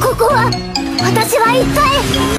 ここは私は一体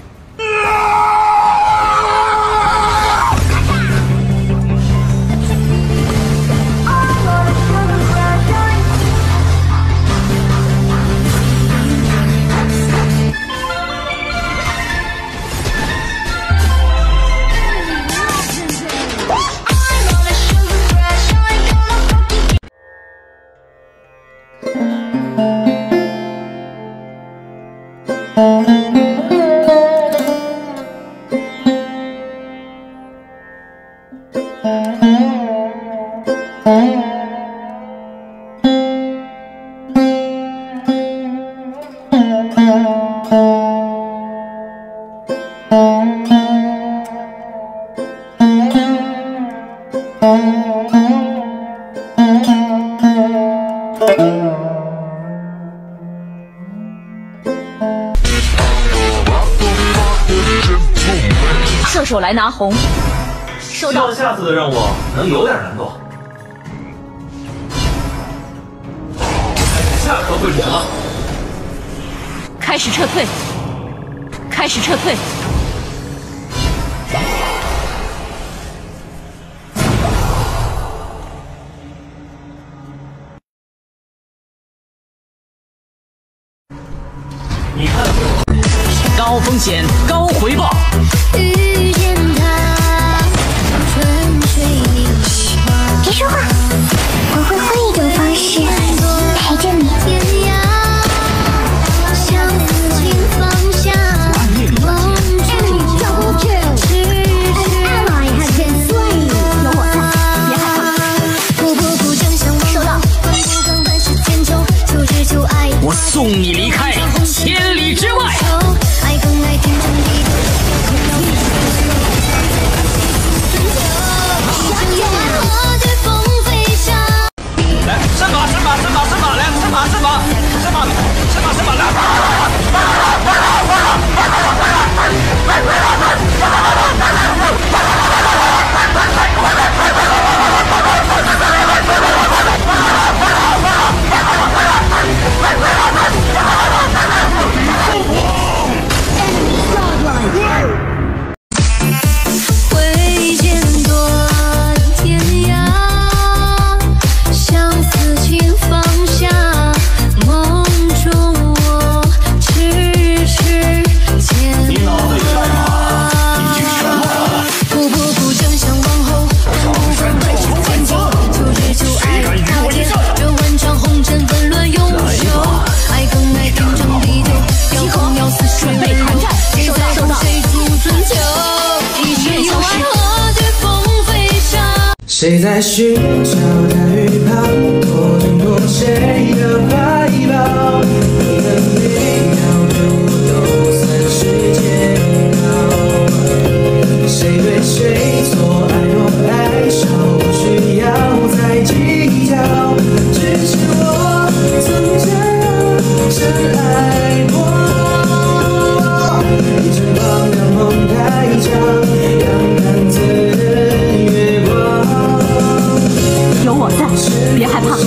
射手来拿红，收到。下次的任务能有点难度。下课会是什么，开始撤退，开始撤退。高风险高回报。谁在寻找大雨滂沱，淋过谁的怀抱？别害怕。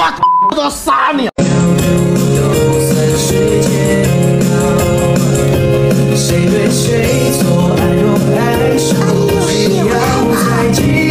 我都要杀你六谁对谁错爱爱不需要再计